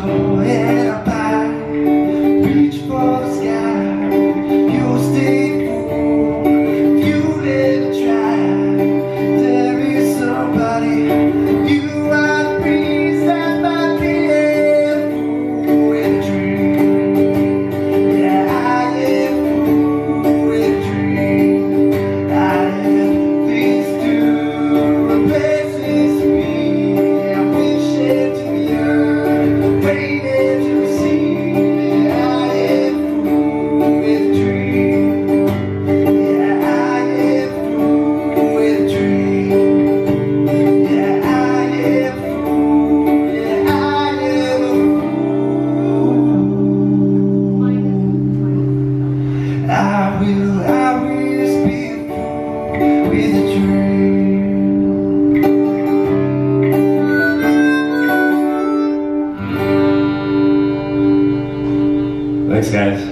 joy. I will always be with a dream. Thanks, guys.